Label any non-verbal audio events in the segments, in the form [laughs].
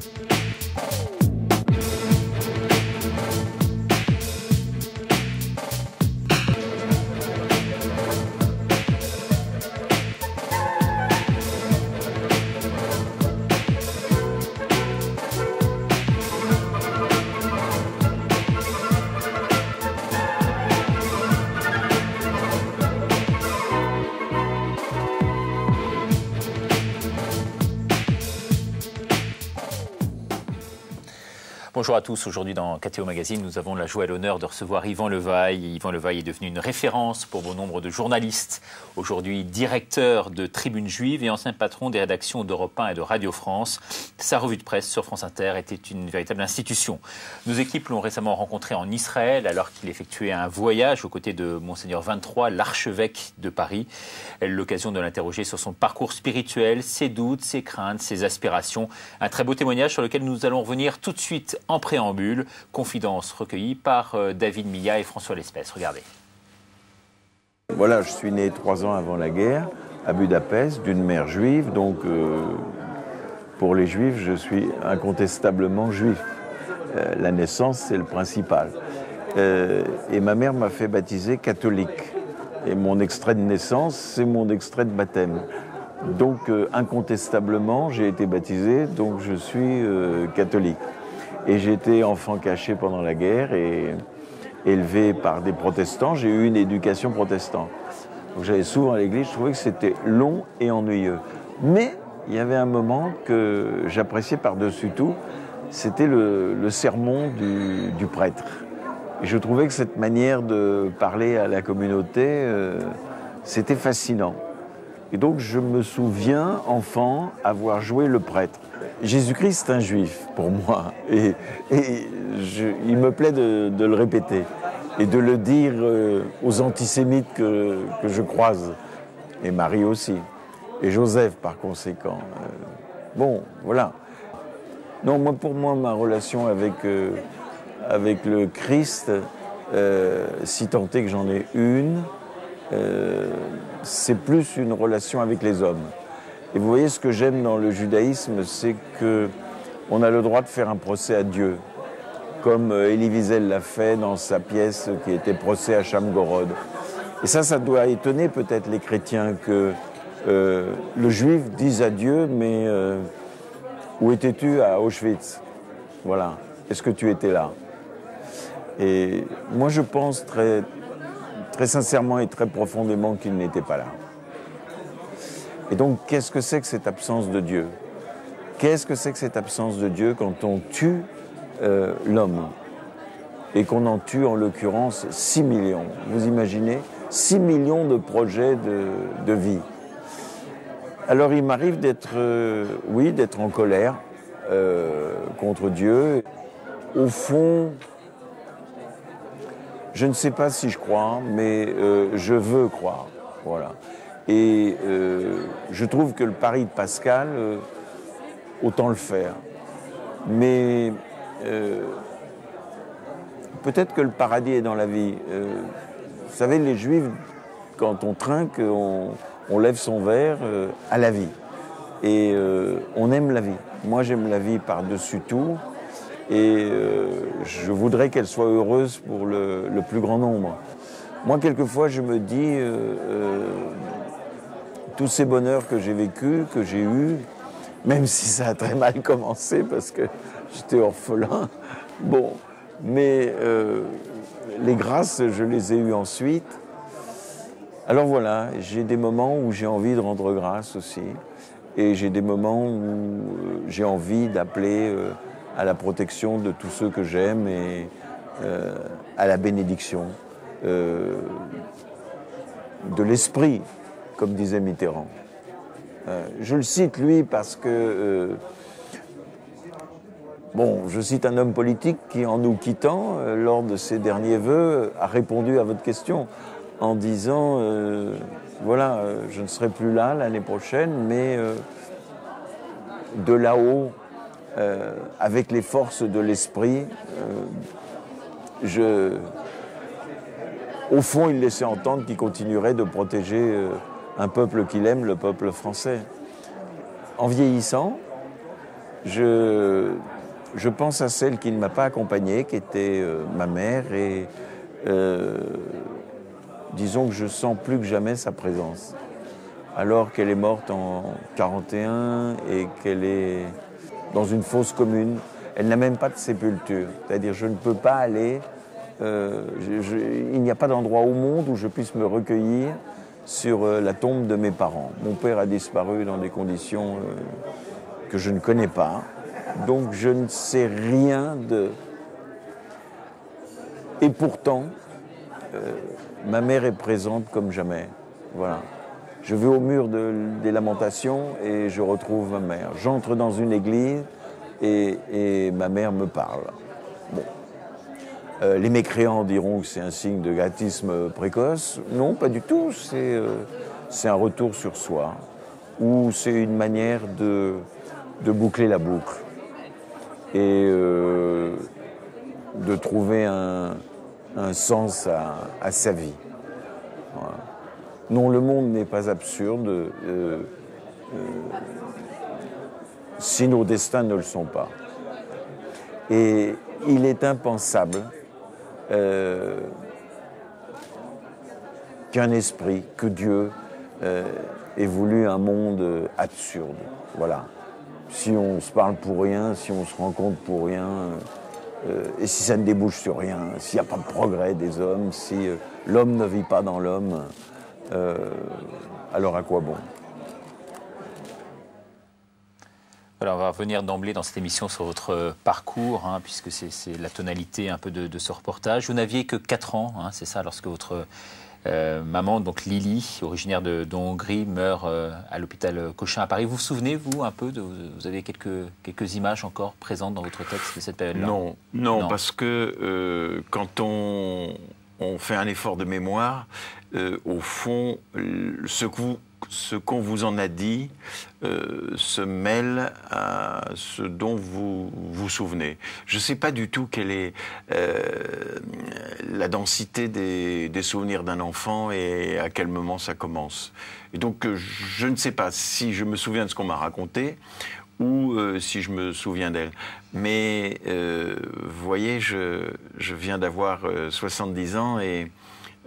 Oh. Bonjour à tous. Aujourd'hui, dans KTO Magazine, nous avons la joie et l'honneur de recevoir Yvan Levaille. Yvan Levaille est devenu une référence pour bon nombre de journalistes. Aujourd'hui, directeur de Tribune Juive et ancien patron des rédactions d'Europe 1 et de Radio France. Sa revue de presse sur France Inter était une véritable institution. Nos équipes l'ont récemment rencontré en Israël alors qu'il effectuait un voyage aux côtés de Monseigneur 23, l'archevêque de Paris. L'occasion de l'interroger sur son parcours spirituel, ses doutes, ses craintes, ses aspirations. Un très beau témoignage sur lequel nous allons revenir tout de suite en préambule. Confidence recueillie par euh, David Milla et François Lespès. Regardez. Voilà, je suis né trois ans avant la guerre à Budapest d'une mère juive, donc euh, pour les juifs, je suis incontestablement juif. Euh, la naissance, c'est le principal. et ma mère m'a fait baptiser catholique. Et mon extrait de naissance, c'est mon extrait de baptême. Donc incontestablement, j'ai été baptisé, donc je suis catholique. Et été enfant caché pendant la guerre et élevé par des protestants. J'ai eu une éducation protestante. Donc j'allais souvent à l'église, je trouvais que c'était long et ennuyeux. Mais il y avait un moment que j'appréciais par-dessus tout, c'était le, sermon du, prêtre. Et je trouvais que cette manière de parler à la communauté, euh, c'était fascinant. Et donc je me souviens, enfant, avoir joué le prêtre. Jésus-Christ est un juif pour moi. Et, il me plaît de, le répéter et de le dire euh, aux antisémites que, je croise. Et Marie aussi. Et Joseph par conséquent. Euh, bon, voilà. Non, moi pour moi, ma relation avec, euh, avec le Christ, si tant est que j'en ai une, c'est plus une relation avec les hommes. Et vous voyez, ce que j'aime dans le judaïsme, c'est que on a le droit de faire un procès à Dieu, comme euh, Elie Wiesel l'a fait dans sa pièce qui était Procès à Shamgorod. Et ça, ça doit étonner peut-être les chrétiens que euh, le juif dise à Dieu, mais euh, où étais-tu à Auschwitz? Voilà. Est-ce que tu étais là? Et moi, je pense très, très sincèrement et très profondément qu'il n'était pas là. Et donc, qu'est-ce que c'est que cette absence de Dieu? Qu'est-ce que c'est que cette absence de Dieu quand on tue euh, l'homme? Et qu'on en tue en l'occurrence 6 millions Vous imaginez? 6 millions de projets de, vie. Alors il m'arrive d'être, euh, oui, d'être en colère euh, contre Dieu. Au fond, je ne sais pas si je crois, mais je veux croire. Voilà. Et euh, je trouve que le pari de Pascal, euh, autant le faire. Mais euh, peut-être que le paradis est dans la vie. vous savez, les juifs, quand on trinque, on, lève son verre à la vie. Et on aime la vie. Moi, j'aime la vie par-dessus tout. Et je voudrais qu'elle soit heureuse pour le, plus grand nombre. Moi, quelquefois, je me dis, tous ces bonheurs que j'ai vécus, que j'ai eus, même si ça a très mal commencé parce que j'étais orphelin. [laughs] Bon, mais euh, les grâces, je les ai eues ensuite. Alors voilà, j'ai des moments où j'ai envie de rendre grâce aussi. Et j'ai des moments où euh, j'ai envie d'appeler euh, à la protection de tous ceux que j'aime et à la bénédiction de l'esprit comme disait Mitterrand. Euh, je le cite, lui, parce que... Euh, bon, je cite un homme politique qui, en nous quittant, euh, lors de ses derniers vœux, a répondu à votre question en disant, voilà, je ne serai plus là l'année prochaine, mais de là-haut, avec les forces de l'esprit, je... Au fond, il laissait entendre qu'il continuerait de protéger un peuple qu'il aime, le peuple français. En vieillissant, je, je pense à celle qui ne m'a pas accompagné, qui était euh, ma mère, et euh, disons que je sens plus que jamais sa présence. Alors qu'elle est morte en 41 et qu'elle est dans une fosse commune, elle n'a même pas de sépulture. C'est-à-dire, je ne peux pas aller. Euh, il n'y a pas d'endroit au monde où je puisse me recueillir sur la tombe de mes parents. Mon père a disparu dans des conditions que je ne connais pas. Donc je ne sais rien de... Et pourtant, euh, ma mère est présente comme jamais. Voilà. Je vais au mur des lamentations et je retrouve ma mère. J'entre dans une église et, ma mère me parle. Euh, les mécréants diront que c'est un signe de gâtisme précoce. Non, pas du tout. C'est euh, un retour sur soi ou c'est une manière de, de boucler la boucle et euh, de trouver un, sens à, sa vie. Non, le monde n'est pas absurde euh, euh, si nos destins ne le sont pas. Et il est impensable qu'un esprit, que Dieu ait voulu un monde absurde. Voilà si on se parle pour rien, si on se rencontre pour rien, euh, et si ça ne débouche sur rien, s'il n'y a pas de progrès des hommes, si euh, l'homme ne vit pas dans l'homme, euh, alors à quoi bon? Alors on va revenir d'emblée dans cette émission sur votre parcours, hein, puisque c'est la tonalité un peu de, ce reportage. Vous n'aviez que 4 ans, hein, c'est ça, lorsque votre euh, maman, donc Lily, originaire de, Hongrie, meurt euh, à l'hôpital Cochin à Paris. Vous vous souvenez, vous, un peu de, Vous avez quelques, quelques images encore présentes dans votre texte de cette période-là? Non, non, parce que euh, quand on, on, fait un effort de mémoire, au fond, ce qu'on vous en a dit euh, se mêle à ce dont vous vous souvenez. Je ne sais pas du tout quelle est euh, la densité des, souvenirs d'un enfant et à quel moment ça commence. Et donc je ne sais pas si je me souviens de ce qu'on m'a raconté ou euh, si je me souviens d'elle. Mais vous voyez, je viens d'avoir 70 ans et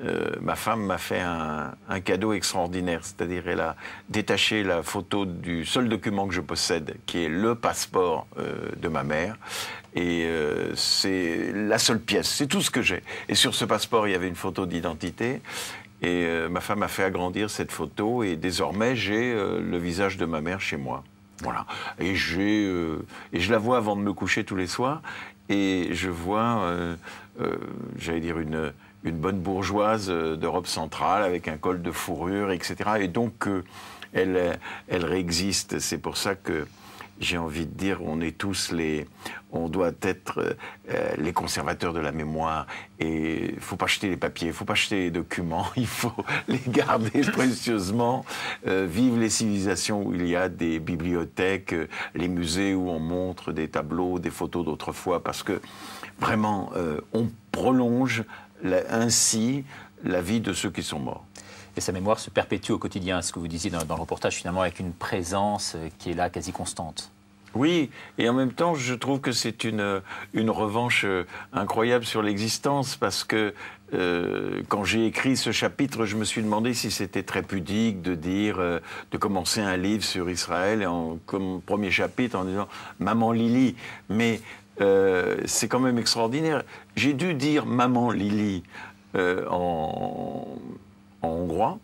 euh, ma femme m'a fait un, cadeau extraordinaire, c'est-à-dire elle a détaché la photo du seul document que je possède, qui est le passeport euh, de ma mère, et euh, c'est la seule pièce, c'est tout ce que j'ai. Et sur ce passeport, il y avait une photo d'identité, et ma femme a fait agrandir cette photo, et désormais j'ai le visage de ma mère chez moi. Voilà. Et, je la vois avant de me coucher tous les soirs, et je vois, j'allais dire, une une bonne bourgeoise euh, d'Europe centrale avec un col de fourrure, etc. Et donc, euh, elle, elle réexiste. C'est pour ça que j'ai envie de dire, on est tous les, on doit être euh, les conservateurs de la mémoire. Et il faut pas jeter les papiers, il faut pas jeter les documents, [laughs] il faut les garder [laughs] précieusement. vive les civilisations où il y a des bibliothèques, les musées où on montre des tableaux, des photos d'autrefois, parce que vraiment, on prolonge ainsi la vie de ceux qui sont morts. Et sa mémoire se perpétue au quotidien, ce que vous disiez dans, le reportage, finalement, avec une présence euh, qui est là, quasi constante. Oui, et en même temps, je trouve que c'est une, une revanche euh, incroyable sur l'existence, parce que euh, quand j'ai écrit ce chapitre, je me suis demandé si c'était très pudique de dire, de commencer un livre sur Israël en, comme premier chapitre en disant Maman Lily. Mais euh, c'est quand même extraordinaire. J'ai dû dire maman Lily euh, en, hongrois,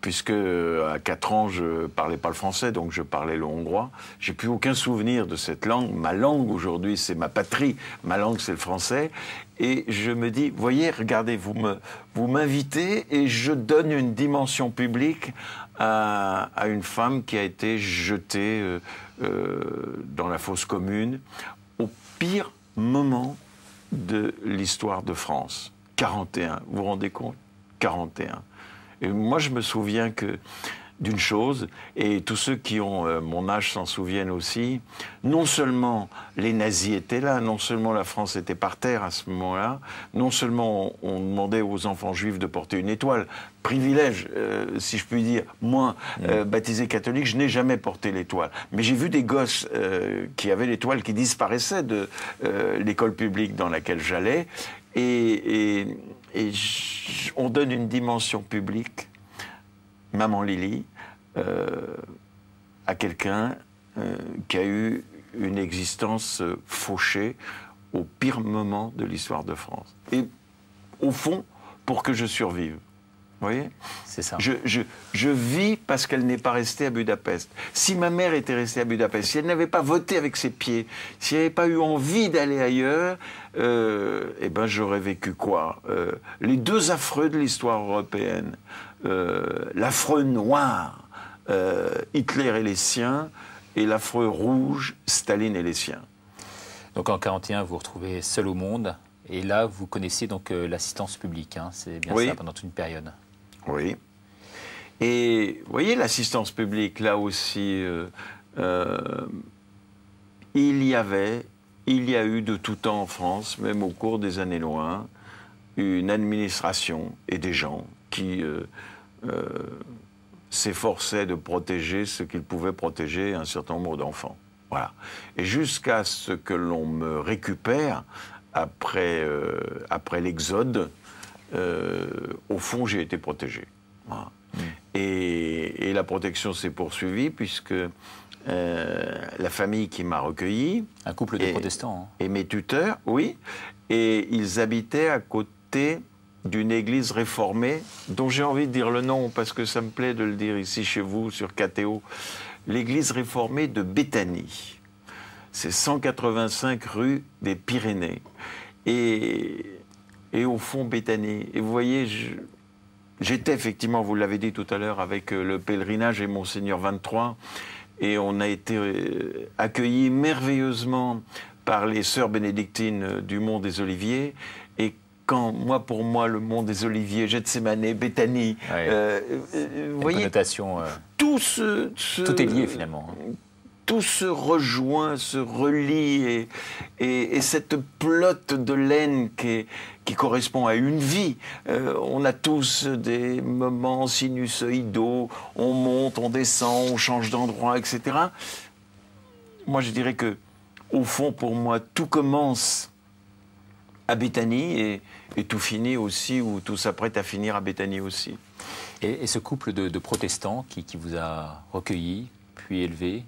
puisque à 4 ans je parlais pas le français, donc je parlais le hongrois. J'ai plus aucun souvenir de cette langue. Ma langue aujourd'hui, c'est ma patrie. Ma langue, c'est le français. Et je me dis, voyez, regardez, vous me, vous m'invitez et je donne une dimension publique à, une femme qui a été jetée euh, dans la fosse commune pire moment de l'histoire de France. 41, vous vous rendez compte? 41. Et moi, je me souviens que d'une chose, et tous ceux qui ont euh, mon âge s'en souviennent aussi, non seulement les nazis étaient là, non seulement la France était par terre à ce moment-là, non seulement on, demandait aux enfants juifs de porter une étoile, privilège, euh, si je puis dire, moi, euh, baptisé catholique, je n'ai jamais porté l'étoile. Mais j'ai vu des gosses qui avaient l'étoile qui disparaissait de l'école publique dans laquelle j'allais, et, et on donne une dimension publique Maman Lily, euh, à quelqu'un euh, qui a eu une existence euh, fauchée au pire moment de l'histoire de France. Et au fond, pour que je survive. Vous voyez? C'est ça. Je, je, vis parce qu'elle n'est pas restée à Budapest. Si ma mère était restée à Budapest, si elle n'avait pas voté avec ses pieds, si elle n'avait pas eu envie d'aller ailleurs, eh ben j'aurais vécu quoi? Les deux affreux de l'histoire européenne. L'affreux noir euh, Hitler et les siens, et l'affreux rouge, Staline et les siens. Donc en 1941, vous vous retrouvez seul au monde, et là, vous connaissez donc euh, l'assistance publique, hein. c'est bien ça, pendant toute une période. Oui. Et vous voyez, l'assistance publique, là aussi, euh, il y avait, il y a eu de tout temps en France, même au cours des années loin, une administration et des gens qui s'efforçait de protéger ce qu'il pouvait protéger un certain nombre d'enfants. Voilà. Et jusqu'à ce que l'on me récupère après, euh, après l'exode, euh, au fond, j'ai été protégé. Mm. Et, la protection s'est poursuivie puisque euh, la famille qui m'a recueilli. Un couple de protestants. Hein. Et mes tuteurs, oui. Et ils habitaient à côté d'une église réformée, dont j'ai envie de dire le nom parce que ça me plaît de le dire ici chez vous sur KTO, l'église réformée de Béthanie. C'est 185 rue des Pyrénées. Et, et au fond, Béthanie. Et vous voyez, j'étais effectivement, vous l'avez dit tout à l'heure, avec euh, le pèlerinage et Monseigneur 23, et on a été euh, accueillis merveilleusement par les sœurs bénédictines du Mont des Oliviers. Quand, moi, pour moi, le monde des Oliviers, Gethsemane, Béthanie, euh, euh, vous voyez, euh, tout, ce, tout est lié finalement. Tout se rejoint, se relie, et, et, cette pelote de laine qui, qui correspond à une vie. on a tous des moments sinusoïdaux, on monte, on descend, on change d'endroit, etc. Moi, je dirais que, au fond, pour moi, tout commence à Béthanie et, tout finit aussi, ou tout s'apprête à finir à Béthanie aussi. Et, ce couple de, protestants qui, vous a recueilli, puis élevé,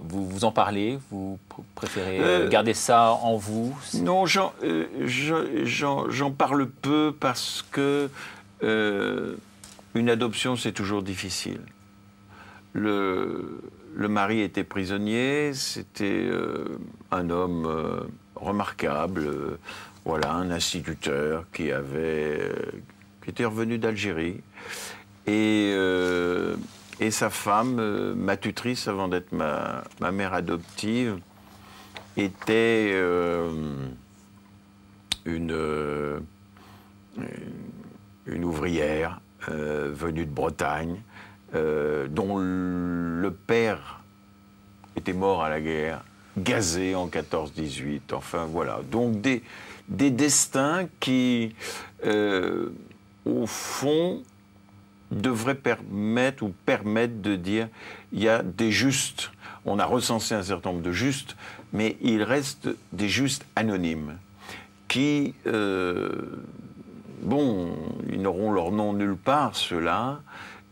vous, vous en parlez Vous préférez euh, garder ça en vous? Non, euh, j'en parle peu parce que euh, une adoption, c'est toujours difficile. Le, le, mari était prisonnier, c'était un homme remarquable, voilà, un instituteur qui avait, euh, qui était revenu d'Algérie. Et, euh, sa femme, euh, ma tutrice avant d'être ma, mère adoptive, était une, une ouvrière venue de Bretagne, dont le père était mort à la guerre, gazé en 14-18. Enfin voilà. Donc des, des destins qui, euh, au fond, devraient permettre ou permettre de dire il y a des justes. On a recensé un certain nombre de justes, mais il reste des justes anonymes qui, euh, bon, ils n'auront leur nom nulle part, ceux-là,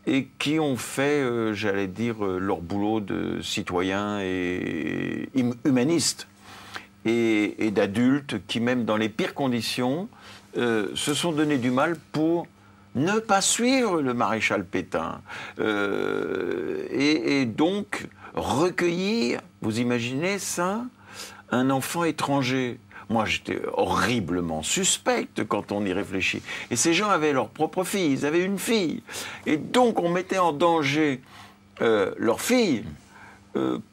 et qui ont fait, euh, j'allais dire, leur boulot de citoyens et humanistes et, d'adultes qui, même dans les pires conditions, euh, se sont donné du mal pour ne pas suivre le maréchal Pétain. Euh, et, donc recueillir, vous imaginez ça, un enfant étranger. Moi, j'étais horriblement suspecte quand on y réfléchit. Et ces gens avaient leur propre fille, ils avaient une fille. Et donc, on mettait en danger euh, leur fille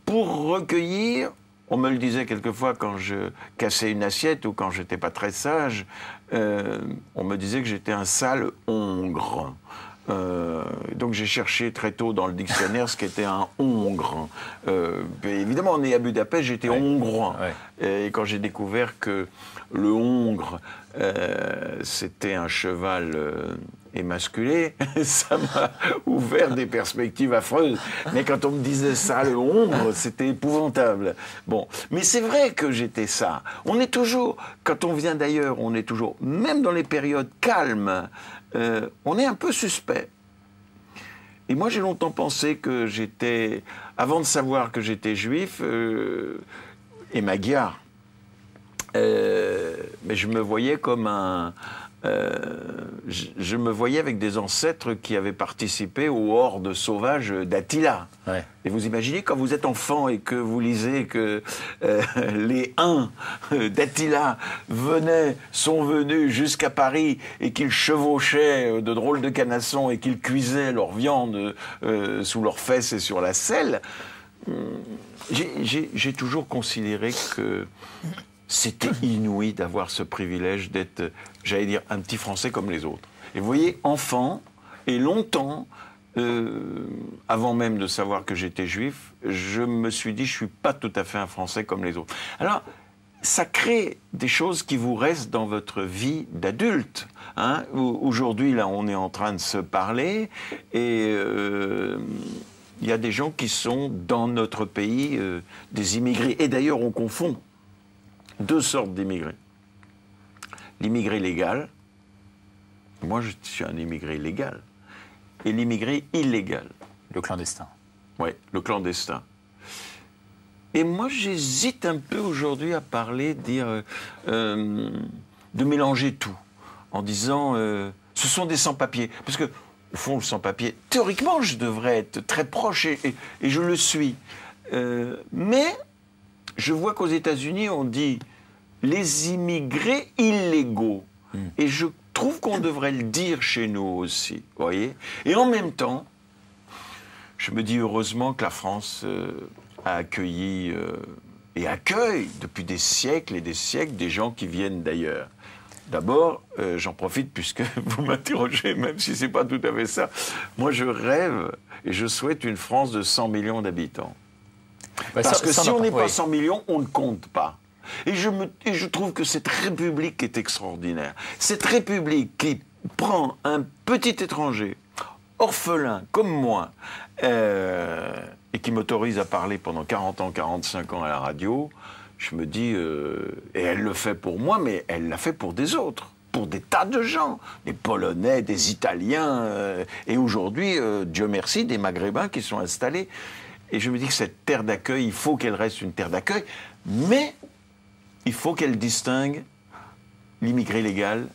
pour recueillir on me le disait quelquefois quand je cassais une assiette ou quand j'étais pas très sage. Euh, on me disait que j'étais un sale hongre. Euh, donc j'ai cherché très tôt dans le dictionnaire ce qu'était un hongre. Euh, évidemment, on est à Budapest, j'étais hongrois. Et quand j'ai découvert que le hongre, euh, c'était un cheval euh, émasculé, [laughs] ça m'a ouvert des perspectives affreuses. Mais quand on me disait ça, le hongre, c'était épouvantable. Bon, mais c'est vrai que j'étais ça. On est toujours, quand on vient d'ailleurs, on est toujours, même dans les périodes calmes, euh, on est un peu suspect. Et moi, j'ai longtemps pensé que j'étais, avant de savoir que j'étais juif et magyar, euh, mais je me voyais comme un. Euh, je, me voyais avec des ancêtres qui avaient participé aux hordes sauvages d'Attila. Et vous imaginez quand vous êtes enfant et que vous lisez que euh, [laughs] les uns d'Attila venaient, sont venus jusqu'à Paris et qu'ils chevauchaient de drôles de canassons et qu'ils cuisaient leur viande sous leurs fesses et sur la selle. Hum, j'ai toujours considéré que c'était inouï d'avoir ce privilège d'être, j'allais dire, un petit Français comme les autres. Et vous voyez, enfant, et longtemps, euh, avant même de savoir que j'étais juif, je me suis dit, je suis pas tout à fait un Français comme les autres. Alors, ça crée des choses qui vous restent dans votre vie d'adulte. Hein. Aujourd'hui, là, on est en train de se parler et euh, il y a des gens qui sont dans notre pays euh, des immigrés. Et d'ailleurs, on confond deux sortes d'immigrés. L'immigré légal, moi je suis un immigré légal, et l'immigré illégal. Le clandestin. Oui, le clandestin. Et moi j'hésite un peu aujourd'hui à parler, dire, euh, euh, de mélanger tout, en disant, euh, ce sont des sans-papiers. Parce que, au fond, le sans-papier, théoriquement, je devrais être très proche, et, et je le suis. mais je vois qu'aux États-Unis, on dit les immigrés illégaux. Hmm. Et je trouve qu'on devrait le dire chez nous aussi, voyez Et en même temps, je me dis heureusement que la France euh, a accueilli euh, et accueille depuis des siècles et des siècles des gens qui viennent d'ailleurs. D'abord, euh, j'en profite puisque [laughs] vous m'interrogez, même si c'est pas tout à fait ça. Moi, je rêve et je souhaite une France de 100 millions d'habitants. Bah, Parce que si on n'est pas 100 millions, on ne compte pas. Et je, me, et je trouve que cette République est extraordinaire. Cette République qui prend un petit étranger, orphelin comme moi, euh, et qui m'autorise à parler pendant 40 ans, 45 ans à la radio, je me dis, euh, et elle le fait pour moi, mais elle l'a fait pour des autres pour des tas de gens, des Polonais, des Italiens, euh, et aujourd'hui, Dieu merci, des Maghrébins qui sont installés. Et je me dis que cette terre d'accueil, il faut qu'elle reste une terre d'accueil, mais il faut qu'elle distingue l'immigré légal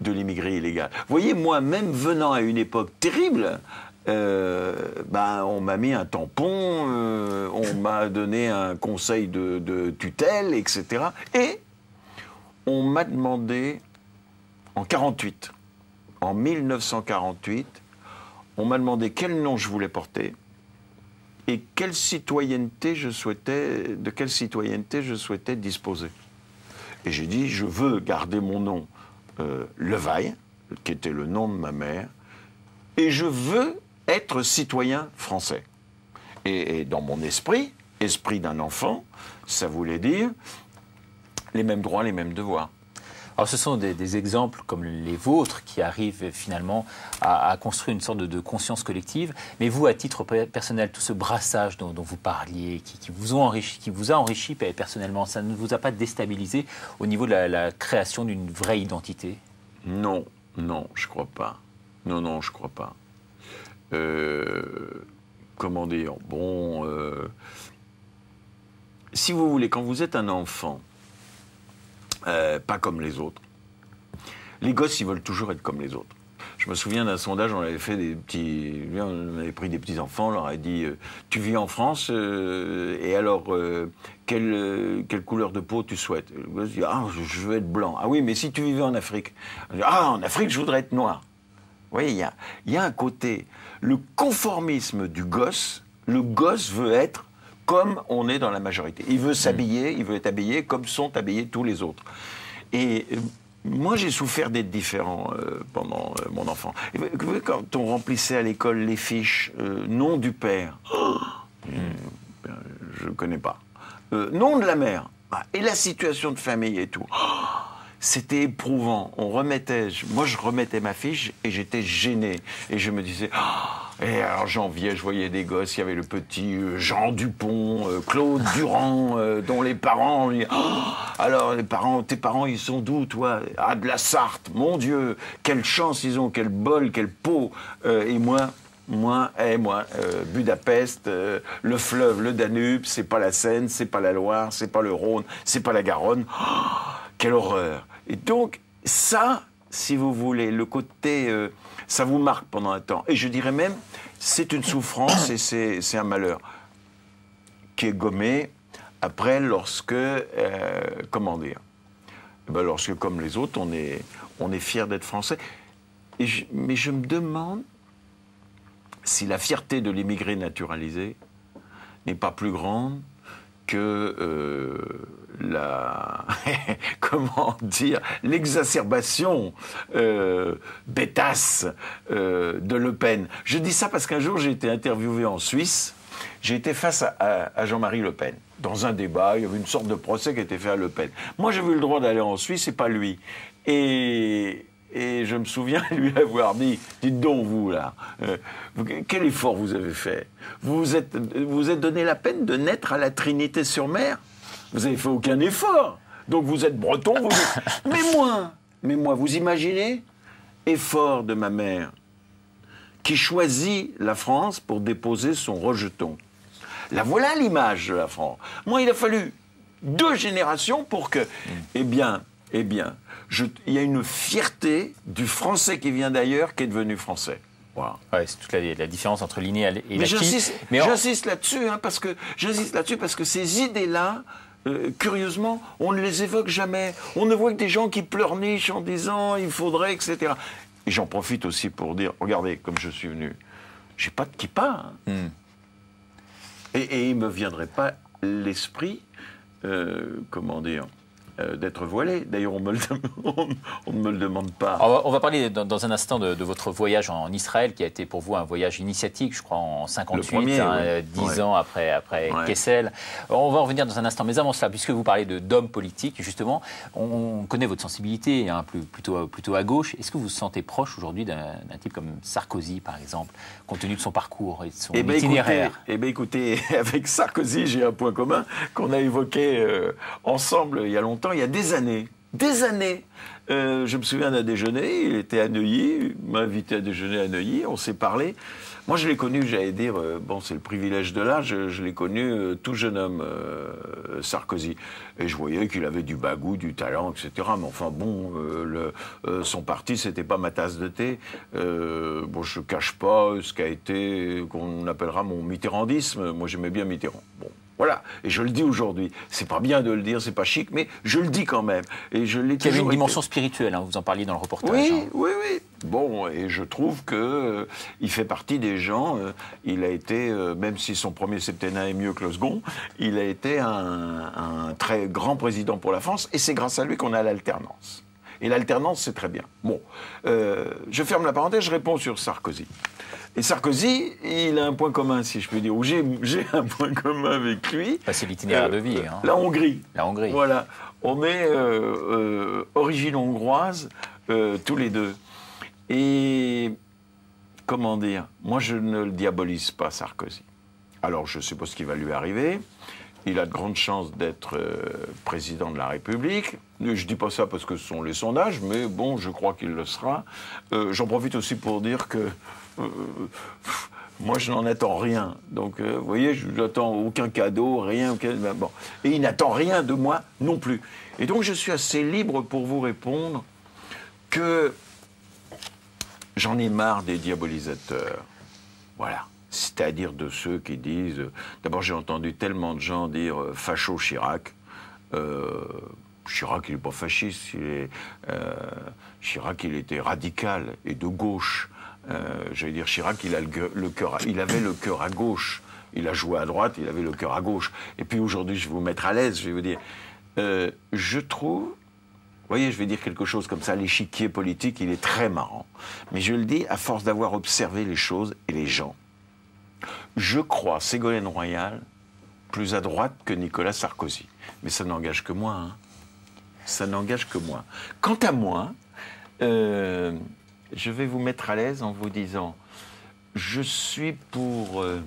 de l'immigré illégal. Vous voyez, moi, même venant à une époque terrible, euh, ben, on m'a mis un tampon, euh, on m'a donné un conseil de, de, tutelle, etc. Et on m'a demandé, en 48, en 1948, on m'a demandé quel nom je voulais porter et quelle citoyenneté je souhaitais, de quelle citoyenneté je souhaitais disposer? Et j'ai dit, je veux garder mon nom euh, Levaille, qui était le nom de ma mère, et je veux être citoyen français. et dans mon esprit, esprit d'un enfant, ça voulait dire les mêmes droits, les mêmes devoirs. Alors ce sont des, exemples comme les vôtres qui arrivent finalement à, construire une sorte de, conscience collective. Mais vous, à titre personnel, tout ce brassage dont, vous parliez, qui, vous a enrichi personnellement, ça ne vous a pas déstabilisé au niveau de la, création d'une vraie identité? Non, non, je crois pas. Non, non, je crois pas. Euh, comment dire? Bon, euh, si vous voulez, quand vous êtes un enfant, euh, pas comme les autres. Les gosses, ils veulent toujours être comme les autres. Je me souviens d'un sondage, on avait fait des petits, on avait pris des petits enfants, on leur a dit, euh, tu vis en France, euh, et alors quelle, quelle couleur de peau tu souhaites? Le gosse dit, ah, je veux être blanc. Ah oui, mais si tu vivais en Afrique Ah, en Afrique, je voudrais être noir. Vous voyez, il y a, y a un côté, le conformisme du gosse, le gosse veut être comme on est dans la majorité. Il veut s'habiller, il veut être habillé comme sont habillés tous les autres. Et euh, moi, j'ai souffert d'être différent euh, pendant euh, mon enfant. Et vous voyez, quand on remplissait à l'école les fiches, euh, nom du père, oh, [gasps] euh, je ne connais pas. Nom de la mère, ah, et la situation de famille et tout. Oh, [gasps] c'était éprouvant. On remettait, moi je remettais ma fiche et j'étais gêné. Et je me disais, oh, [gasps] et alors j'enviais, je voyais des gosses, il y avait le petit euh, Jean Dupont, euh, Claude Durand, euh, dont les parents, Oh, alors les parents, tes parents ils sont d'où toi? Ah de la Sarthe, mon Dieu, quelle chance ils ont, quel bol, peau. Euh, et moi, moi, et moi, euh, Budapest, le fleuve, le Danube, c'est pas la Seine, c'est pas la Loire, c'est pas le Rhône, c'est pas la Garonne. Oh, quelle horreur Et donc, ça, si vous voulez, le côté, euh, ça vous marque pendant un temps. Et je dirais même, c'est une souffrance et c'est un malheur qui est gommé après lorsque, euh, comment dire, Eh ben, lorsque comme les autres, on est, on est fier d'être français. Mais je me demande si la fierté de l'immigré naturalisé n'est pas plus grande que euh, la [laughs] comment dire l'exacerbation euh, euh, de Le Pen. Je dis ça parce qu'un jour j'ai été interviewé en Suisse. J'ai été face à Jean-Marie Le Pen dans un débat. Il y avait une sorte de procès qui était fait à Le Pen. Moi, j'avais eu le droit d'aller en Suisse et pas lui. Et et je me souviens [laughs] lui avoir dit, dites donc vous là, euh, quel effort vous avez fait? Vous vous êtes, vous vous êtes donné la peine de naître à la Trinité-sur-Mer Vous avez fait aucun effort. Donc vous êtes breton, vous. [laughs] Mais moi, mais moi, vous imaginez? Effort de ma mère qui choisit la France pour déposer son rejeton. La voilà l'image de la France. Moi, il a fallu deux générations pour que, eh bien, eh bien, il y a une fierté du français qui vient d'ailleurs qui est devenu français. Voilà. Ouais, c'est toute la, la différence entre l'inné et Mais j'insiste là-dessus, hein, parce que j'insiste là-dessus parce que ces idées-là, euh, curieusement, on ne les évoque jamais. On ne voit que des gens qui pleurnichent en disant il faudrait, etc. Et j'en profite aussi pour dire, regardez, comme je suis venu, j'ai pas de kippa. hein. Hmm. Et, et il me viendrait pas l'esprit, euh, comment dire, euh, d'être voilé. D'ailleurs, on, ne [laughs] me le demande pas. On va, on va parler dans, dans un instant de, de votre voyage en Israël, qui a été pour vous un voyage initiatique, je crois, en 58, Le premier, hein, Ouais. ans après, après Ouais. Kessel. On va en revenir dans un instant. Mais avant cela, puisque vous parlez de- d'hommes politiques, justement, on, on connaît votre sensibilité, hein, plus- plutôt, plutôt à gauche. Est-ce que vous vous sentez proche aujourd'hui d'un type comme Sarkozy, par exemple, compte tenu de son parcours et de son Eh ben, itinéraire eh ben, écoutez, [laughs] avec Sarkozy, j'ai un point commun qu'on a évoqué euh, ensemble il y a longtemps, il y a des années. Des années. Euh, je me souviens d'un déjeuner, il était à Neuilly, il m'a invité à déjeuner à Neuilly, on s'est parlé. Moi, je l'ai connu, j'allais dire, euh, bon, c'est le privilège de l'âge, je, l'ai connu euh, tout jeune homme, Sarkozy. Et je voyais qu'il avait du bagou, du talent, etc. Mais enfin, bon, son parti, c'était pas ma tasse de thé. Bon, je cache pas ce qu'a été, qu'on appellera mon mitterrandisme. Moi, j'aimais bien Mitterrand. Bon. Voilà, et je le dis aujourd'hui. C'est pas bien de le dire, c'est pas chic, mais je le dis quand même. Et je l'ai qui avait une été. dimension spirituelle, hein, vous en parliez dans le reportage. Oui, hein. oui, oui. Bon, et je trouve que euh, il fait partie des gens. euh, il a été, euh, même si son premier septennat est mieux que le second, il a été un, un très grand président pour la France, et c'est grâce à lui qu'on a l'alternance. Et l'alternance, c'est très bien. Bon, euh, je ferme la parenthèse, je réponds sur Sarkozy. Et Sarkozy, il a un point commun, si je peux dire, ou j'ai un point commun avec lui. Bah, c'est l'itinéraire de vie. hein. La Hongrie. La Hongrie. Voilà. On est euh, euh, origine hongroise, euh, tous les deux. Et comment dire? Moi, je ne le diabolise pas, Sarkozy. Alors, je ne sais pas ce qui va lui arriver. Il a de grandes chances d'être euh, président de la République. Je ne dis pas ça parce que ce sont les sondages, mais bon, je crois qu'il le sera. Euh, J'en profite aussi pour dire que euh, moi, je n'en attends rien. Donc, vous voyez, je n'attends aucun cadeau, rien. aucun- ben. Et il n'attend rien de moi non plus. Et donc, je suis assez libre pour vous répondre que j'en ai marre des diabolisateurs. Voilà. C'est-à-dire de ceux qui disent. D'abord, j'ai entendu tellement de gens dire euh, facho Chirac. Euh, Chirac, il n'est pas fasciste. Euh, Chirac, il était radical et de gauche. Euh, J'allais dire, Chirac, il, a le, il avait le cœur à gauche. Il a joué à droite, il avait le cœur à gauche. Et puis aujourd'hui, je vais vous mettre à l'aise, je vais vous dire. je trouve Vous voyez, je vais dire quelque chose comme ça, l'échiquier politique, il est très marrant. Mais je le dis à force d'avoir observé les choses et les gens. Je crois Ségolène Royal plus à droite que Nicolas Sarkozy. Mais ça n'engage que moi. Hein. Ça n'engage que moi. Quant à moi, euh, je vais vous mettre à l'aise en vous disant, je suis pour euh,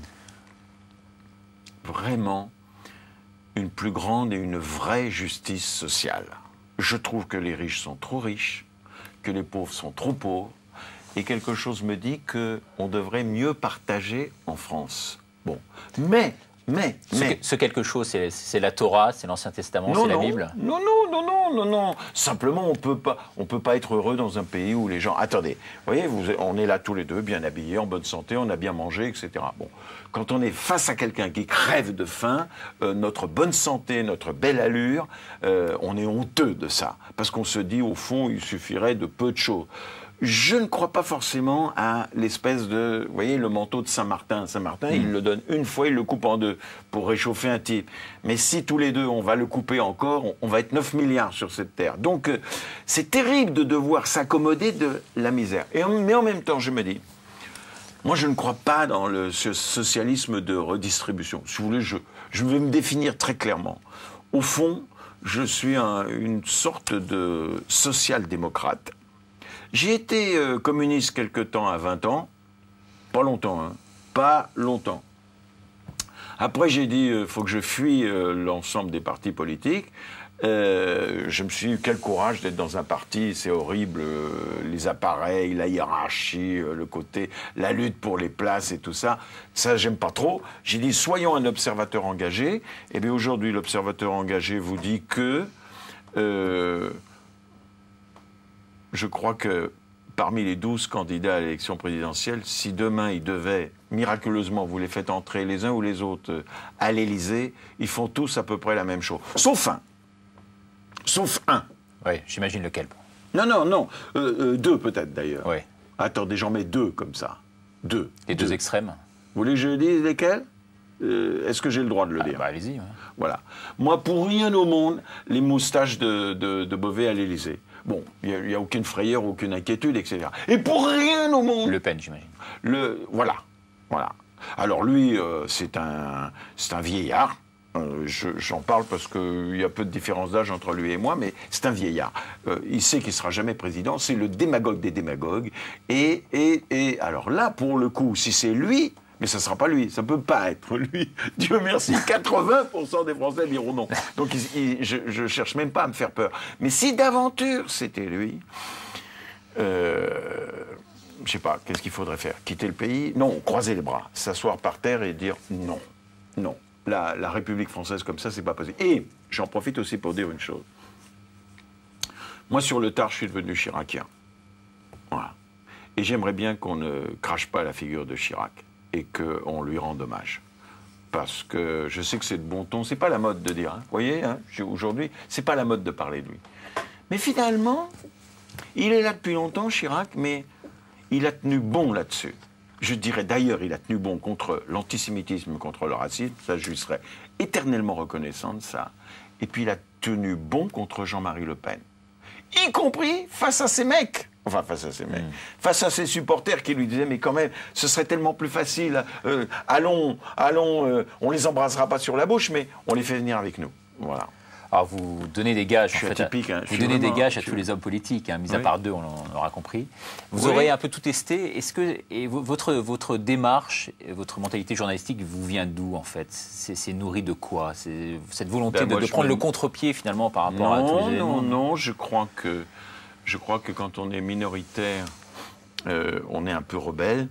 vraiment une plus grande et une vraie justice sociale. Je trouve que les riches sont trop riches, que les pauvres sont trop pauvres, et quelque chose me dit qu'on devrait mieux partager en France. Bon, mais mais, ce, quelque chose, c'est la Torah, c'est l'Ancien Testament, c'est la Bible Non, non, non, non, non, non. Simplement, on peut pas, on peut pas être heureux dans un pays où les gens. Attendez, vous voyez, vous, on est là tous les deux, bien habillés, en bonne santé, on a bien mangé, etc. Bon, quand on est face à quelqu'un qui crève de faim, euh, notre bonne santé, notre belle allure, euh, on est honteux de ça, parce qu'on se dit, au fond, il suffirait de peu de choses. Je ne crois pas forcément à l'espèce de, vous voyez, le manteau de Saint-Martin. Saint-Martin, il hmm. le donne une fois, il le coupe en deux pour réchauffer un type. Mais si tous les deux, on va le couper encore, on, va être 9 milliards sur cette terre. Donc, euh, c'est terrible de devoir s'accommoder de la misère. Et mais en même temps, je me dis, moi, je ne crois pas dans le socialisme de redistribution. Si vous voulez, je, je vais me définir très clairement. Au fond, je suis une sorte de social-démocrate j'ai été euh, communiste quelque temps à 20 ans, pas longtemps, hein, pas longtemps. Après, j'ai dit, il euh, faut que je fuis euh, l'ensemble des partis politiques. je me suis dit, quel courage d'être dans un parti, c'est horrible, les appareils, la hiérarchie, le côté, la lutte pour les places et tout ça. Ça, j'aime pas trop. J'ai dit, soyons un observateur engagé. Et eh bien aujourd'hui, l'observateur engagé vous dit que je crois que parmi les 12 candidats à l'élection présidentielle, si demain ils devaient, miraculeusement, vous les faites entrer les uns ou les autres euh, à l'Élysée, ils font tous à peu près la même chose. Sauf un. Sauf un. Oui, j'imagine lequel. Non, non, non. Euh, euh, deux peut-être d'ailleurs. Oui. Attendez, j'en mets deux comme ça. Deux. Les deux, extrêmes Vous voulez que je dise lesquels? Est-ce que j'ai le droit de le ah, dire? bah, Allez-y. Voilà. Moi, pour rien au monde, les moustaches de, de, de Beauvais à l'Élysée. Bon, il n'y a, aucune frayeur, aucune inquiétude, etc. Et pour rien au monde. Le Pen, j'imagine. Le, voilà, voilà. Alors lui, euh, c'est un, c'est un vieillard. Euh, j'en parle parce qu'il y a peu de différence d'âge entre lui et moi, mais c'est un vieillard. Euh, il sait qu'il sera jamais président. C'est le démagogue des démagogues. Et, et, et alors là, pour le coup, si c'est lui, mais ça ne sera pas lui, ça ne peut pas être lui. [laughs] Dieu merci, [laughs] 80% des Français diront non. Donc je ne cherche même pas à me faire peur. Mais si d'aventure c'était lui, euh, je ne sais pas, qu'est-ce qu'il faudrait faire? Quitter le pays? Non, croiser les bras, s'asseoir par terre et dire non, non. La, la République française comme ça, c'est pas possible. Et j'en profite aussi pour dire une chose. Moi, sur le tard, je suis devenu chiracien. Voilà. Et j'aimerais bien qu'on ne crache pas la figure de Chirac et qu'on lui rend hommage. Parce que je sais que c'est de bon ton, c'est pas la mode de dire, hein. vous voyez, hein, aujourd'hui, c'est pas la mode de parler de lui. Mais finalement, il est là depuis longtemps, Chirac, mais il a tenu bon là-dessus. Je dirais d'ailleurs, il a tenu bon contre l'antisémitisme, contre le racisme, ça je lui serais éternellement reconnaissant de ça. Et puis il a tenu bon contre Jean-Marie Le Pen, y compris face à ces mecs enfin face à ses mecs, mm. face à ses supporters qui lui disaient mais quand même ce serait tellement plus facile, euh, allons, allons, euh, on les embrassera pas sur la bouche mais on les fait venir avec nous. Voilà. Alors vous donnez des gages, je suis atypique, hein, vous donnez des gages à tous les hommes politiques, hein, mis à part deux, on, aura compris. Vous aurez un peu tout testé. Est-ce que et votre votre démarche, votre mentalité journalistique vous vient d'où en fait? C'est nourri de quoi? Cette volonté ben, de, prendre le contre-pied finalement par rapport à tous les Non, non, non. Je crois que je crois que quand on est minoritaire, euh, on est un peu rebelle.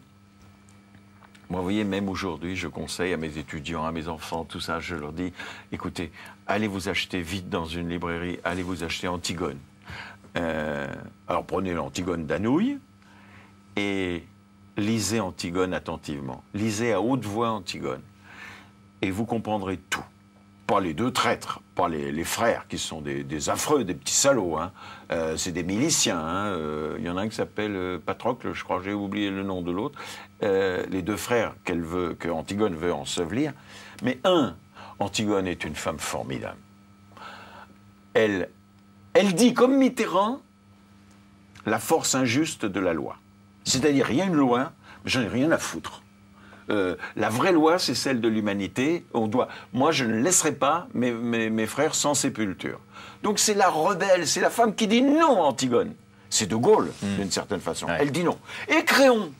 Moi, vous voyez, même aujourd'hui, je conseille à mes étudiants, à mes enfants, tout ça, je leur dis, écoutez, allez vous acheter vite dans une librairie, allez vous acheter Antigone. Euh, alors prenez l'Antigone d'Anouilh et lisez Antigone attentivement. Lisez à haute voix Antigone. Et vous comprendrez tout pas les deux traîtres, pas les, frères qui sont des, affreux, des petits salauds. Hein. Euh, c'est des miliciens. Hein. Euh, il y en a un qui s'appelle euh, Patrocle, je crois, j'ai oublié le nom de l'autre. les deux frères qu'elle veut, que Antigone ensevelir. Mais un, Antigone est une femme formidable. Elle, Elle dit, comme Mitterrand, la force injuste de la loi. C'est-à-dire, il y a une loi, mais j'en ai rien à foutre. Euh, la vraie loi, c'est celle de l'humanité. On doit. Moi, je ne laisserai pas mes, mes- mes frères sans sépulture. Donc, c'est la rebelle, c'est la femme qui dit non, Antigone. C'est De Gaulle, d'une certaine façon. Ouais. Elle dit non. Et Créon,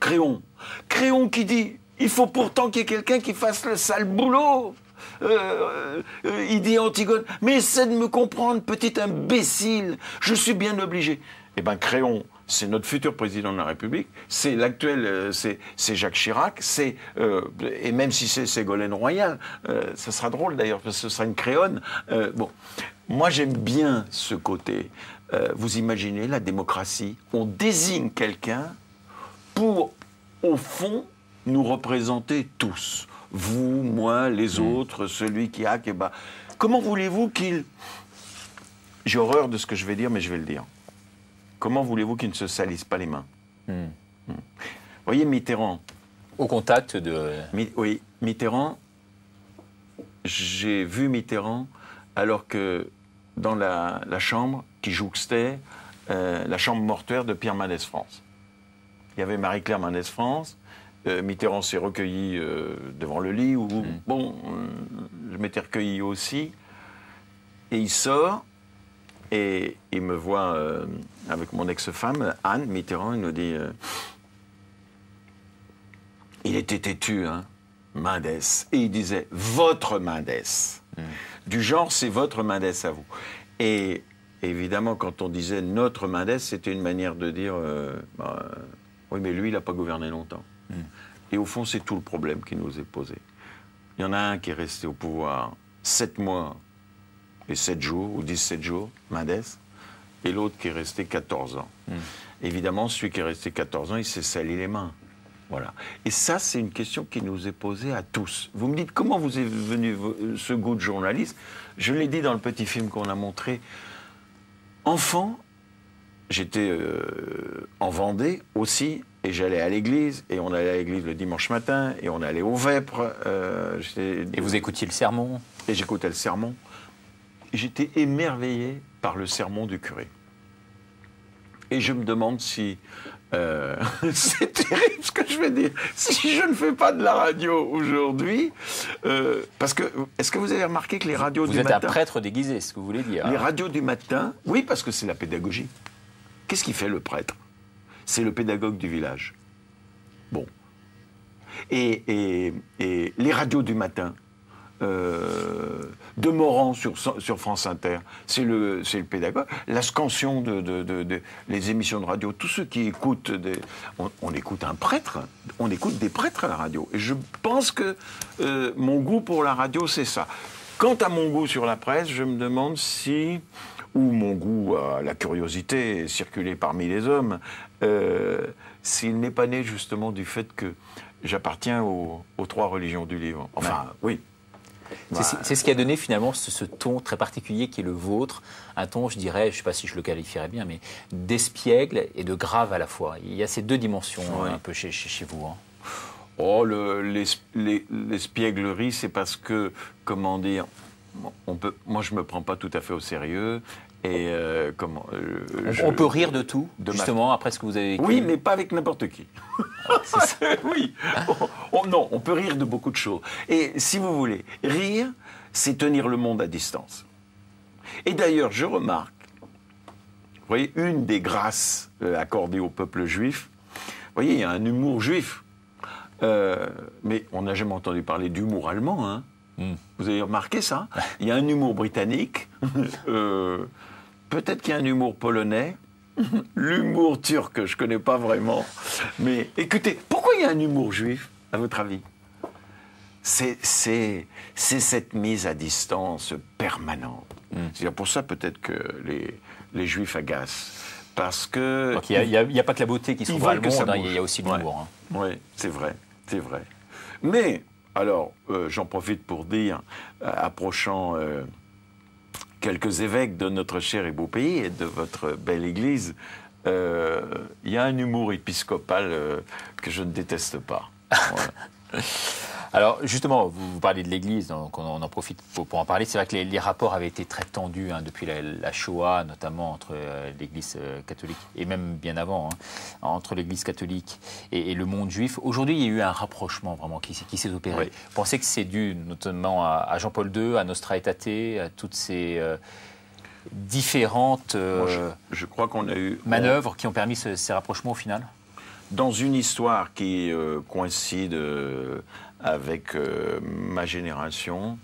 Créon, Créon qui dit il faut pourtant qu'il y ait quelqu'un qui fasse le sale boulot. Euh, euh, il dit à Antigone, mais essaie de me comprendre, petit imbécile, je suis bien obligé. Eh bien, Créon, c'est notre futur président de la République, c'est l'actuel, euh, c'est Jacques Chirac, c'est euh, et même si c'est Ségolène Royal, euh, ça sera drôle d'ailleurs parce que ce sera une créonne. Euh, bon, moi j'aime bien ce côté. Vous imaginez la démocratie, on désigne quelqu'un pour, au fond, nous représenter tous. Vous, moi, les autres, celui qui a, qui bas. Comment voulez-vous qu'il... J'ai horreur de ce que je vais dire, mais je vais le dire. Comment voulez-vous qu'il ne se salisse pas les mains Hmm. Vous voyez Mitterrand Au contact de. Mi- oui, Mitterrand, j'ai vu Mitterrand alors que dans la, la chambre qui jouxtait euh, la chambre mortuaire de Pierre Mendès France. Il y avait Marie-Claire Mendès France. euh, Mitterrand s'est recueilli euh, devant le lit où, bon, euh, je m'étais recueilli aussi. Et il sort et il me voit euh, avec mon ex-femme, Anne Mitterrand, il nous dit euh, il était têtu, hein, Mendès. Et il disait votre Mendès. Du genre, c'est votre Mendès à vous. Et évidemment, quand on disait notre Mendès, c'était une manière de dire euh, bah, oui, mais lui, il n'a pas gouverné longtemps. Et au fond, c'est tout le problème qui nous est posé. Il y en a un qui est resté au pouvoir 7 mois et 7 jours, ou 17 jours, Mendès, et l'autre qui est resté 14 ans. Évidemment, celui qui est resté 14 ans, il s'est sali les mains. Voilà. Et ça, c'est une question qui nous est posée à tous. Vous me dites comment vous est venu vo- ce goût de journaliste? Je l'ai dit dans le petit film qu'on a montré. Enfant, j'étais euh, en Vendée aussi, et j'allais à l'église, et on allait à l'église le dimanche matin, et on allait au Vêpres. euh, Et vous écoutiez le sermon? Et j'écoutais le sermon. J'étais émerveillé par le sermon du curé. Et je me demande si. euh, [laughs] c'est terrible ce que je vais dire. Si je ne fais pas de la radio aujourd'hui. euh, parce que. Est-ce que vous avez remarqué que les radios Vous du êtes matin. un prêtre déguisé, ce que vous voulez dire. Les hein. radios du matin, oui, parce que c'est la pédagogie. Qu'est-ce qu'il fait le prêtre? C'est le pédagogue du village. Bon. Et, et- et les radios du matin, euh, de Morand sur, sur France Inter, c'est le, c'est le pédagogue. La scansion de, de- de- de- les émissions de radio, tous ceux qui écoutent, des, on, on écoute un prêtre, on écoute des prêtres à la radio. Et je pense que euh, mon goût pour la radio, c'est ça. Quant à mon goût sur la presse, je me demande si, ou mon goût à la curiosité circuler parmi les hommes, euh, s'il n'est pas né justement du fait que j'appartiens aux, aux trois religions du livre. Enfin, oui. C'est Bah, c'est ce qui a donné finalement ce, ce ton très particulier qui est le vôtre, un ton, je dirais, je ne sais pas si je le qualifierais bien, mais d'espiègle et de grave à la fois. Il y a ces deux dimensions Ouais. un peu chez, chez, chez vous. hein. Oh, le- l'es- l'es- l'espièglerie, c'est parce que, comment dire, on peut, moi je me prends pas tout à fait au sérieux. Et euh, comment euh, On, je- on peut rire de tout, de ma- justement, après ce que vous avez écrit. Oui, mais pas avec n'importe qui. [laughs] oui. On- on- non, on peut rire de beaucoup de choses. Et si vous voulez, rire, c'est tenir le monde à distance. Et d'ailleurs, je remarque, vous voyez, une des grâces euh, accordées au peuple juif, vous voyez, il y a un humour juif. Euh, mais on n'a jamais entendu parler d'humour allemand. Hein. Vous avez remarqué ça? Il y a un humour britannique. [laughs] euh, Peut-être qu'il y a un humour polonais. [laughs] L'humour turc, je ne connais pas vraiment. Mais écoutez, pourquoi il y a un humour juif, à votre avis? C'est, c'est, c'est cette mise à distance permanente. C'est pour ça peut-être que les, les juifs agacent. Parce que... Donc il n'y a, pas que la beauté qui s'ouvre à veulent le monde, hein, il y a- aussi l'humour. hein. Oui, c'est vrai, c'est vrai. Mais, alors, euh, j'en profite pour dire, euh, approchant euh, quelques évêques de notre cher et beau pays et de votre belle Église, euh, il y a un humour épiscopal euh, que je ne déteste pas. [laughs] [laughs] Alors justement, vous, vous parlez de l'Église, donc on, on en profite pour, pour en parler. C'est vrai que les, les rapports avaient été très tendus hein, depuis la, la Shoah, notamment entre euh, l'Église euh, catholique et même bien avant, hein, entre l'Église catholique et, et le monde juif. Aujourd'hui, il y a eu un rapprochement vraiment qui, s'est- qui s'est opéré. Oui. Vous pensez que c'est dû notamment à, à Jean-Paul II, à Nostra Aetate, à toutes ces euh, différentes Moi, je, je crois qu'on a eu manœuvres qui ont permis ce- ces rapprochements au final? Dans une histoire qui euh, coïncide euh, avec euh, ma génération,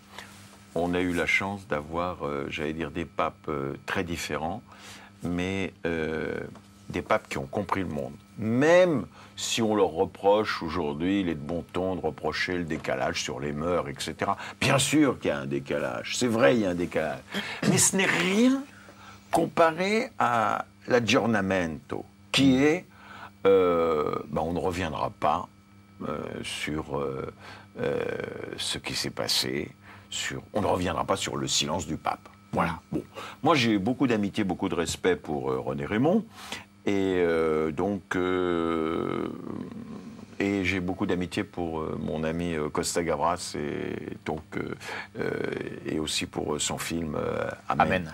on a eu la chance d'avoir, j'allais dire, des papes très différents, mais des papes qui ont compris le monde. Même si on leur reproche aujourd'hui, il est de bon ton de reprocher le décalage sur les mœurs, etc. Bien sûr qu'il y a un décalage, c'est vrai, il y a un décalage. Mais ce n'est rien comparé à l'aggiornamento, qui est, euh, ben, on ne reviendra pas euh, sur euh, ce qui s'est passé, sur, on ne reviendra pas sur le silence du pape. Voilà. Bon, moi j'ai beaucoup d'amitié, beaucoup de respect pour René Raymond, et donc et j'ai beaucoup d'amitié pour euh, mon ami Costa Gavras et donc euh, euh, et aussi pour son film Amen. Amen.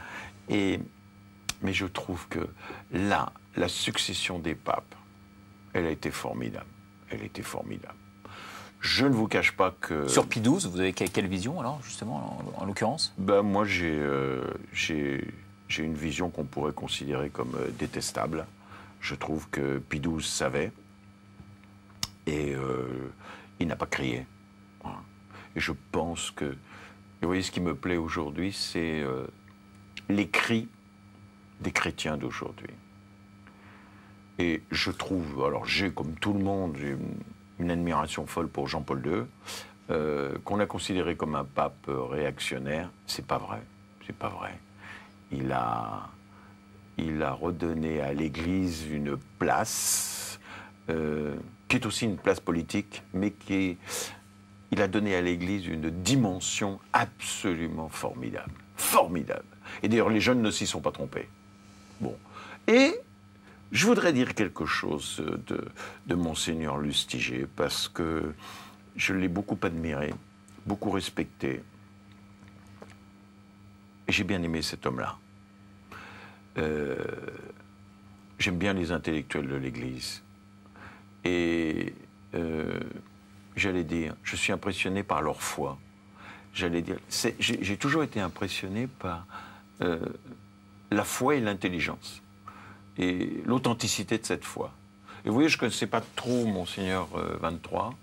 Et mais je trouve que là, la succession des papes, elle a été formidable. Elle a été formidable. Je ne vous cache pas que Sur Pie XII, vous avez quelle, vision alors, justement, en, en l'occurrence? Ben, moi, j'ai euh, j'ai j'ai une vision qu'on pourrait considérer comme euh, détestable. Je trouve que Pie XII savait et euh, il n'a pas crié. Et je pense que. vous voyez, ce qui me plaît aujourd'hui, c'est euh, les cris des chrétiens d'aujourd'hui. Et je trouve, alors j'ai comme tout le monde, une, admiration folle pour Jean-Paul II, euh, qu'on a considéré comme un pape réactionnaire. C'est pas vrai, c'est pas vrai. Il a, il a redonné à l'Église une place euh, qui est aussi une place politique, mais qui est, il a donné à l'Église une dimension absolument formidable, formidable. Et d'ailleurs, les jeunes ne s'y sont pas trompés. Bon. Et je voudrais dire quelque chose de, de Monseigneur Lustiger, parce que je l'ai beaucoup admiré, beaucoup respecté. J'ai bien aimé cet homme-là. Euh, J'aime bien les intellectuels de l'Église. Et euh, j'allais dire, je suis impressionné par leur foi. J'allais dire, j'ai toujours été impressionné par euh, la foi et l'intelligence et l'authenticité de cette foi. Et vous voyez, je ne connaissais pas trop Monseigneur euh, 23.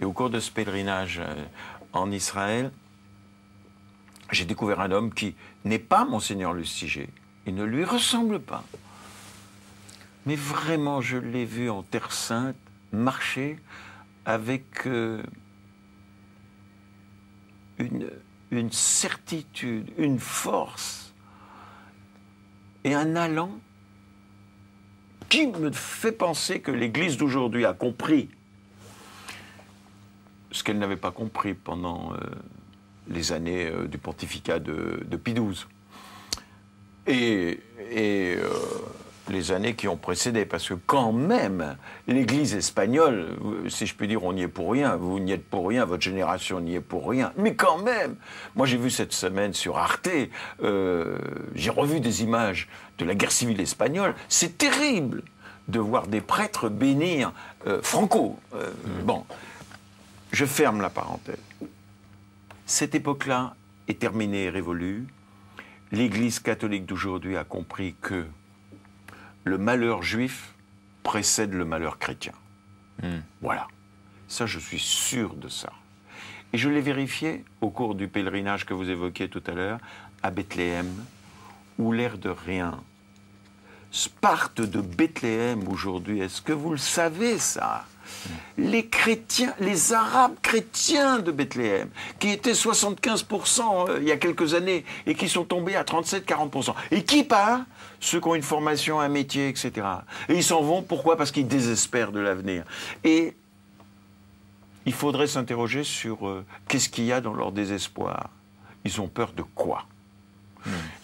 Et au cours de ce pèlerinage euh, en Israël, j'ai découvert un homme qui n'est pas Monseigneur Lustiger. Il ne lui ressemble pas. Mais vraiment, je l'ai vu en Terre Sainte marcher avec euh, une certitude, une force et un allant qui me fait penser que l'Église d'aujourd'hui a compris ce qu'elle n'avait pas compris pendant euh, les années euh, du pontificat de, de Pie XII. Et, euh, les années qui ont précédé, parce que quand même, l'Église espagnole, si je puis dire, on n'y est pour rien, vous n'y êtes pour rien, votre génération n'y est pour rien, mais quand même, moi j'ai vu cette semaine sur Arte, euh, j'ai revu des images de la guerre civile espagnole, c'est terrible de voir des prêtres bénir euh, Franco. Euh, Bon, je ferme la parenthèse. Cette époque-là est terminée et révolue. L'Église catholique d'aujourd'hui a compris que le malheur juif précède le malheur chrétien. Voilà. Ça, je suis sûr de ça. Et je l'ai vérifié au cours du pèlerinage que vous évoquiez tout à l'heure, à Bethléem, où l'air de rien. Sparte de Bethléem aujourd'hui, est-ce que vous le savez ça? Les chrétiens, les arabes chrétiens de Bethléem, qui étaient 75% euh, il y a quelques années et qui sont tombés à 37-40%. Et qui part? Ceux qui ont une formation, un métier, etc. Et ils s'en vont, pourquoi? Parce qu'ils désespèrent de l'avenir. Et il faudrait s'interroger sur euh, qu'est-ce qu'il y a dans leur désespoir. Ils ont peur de quoi?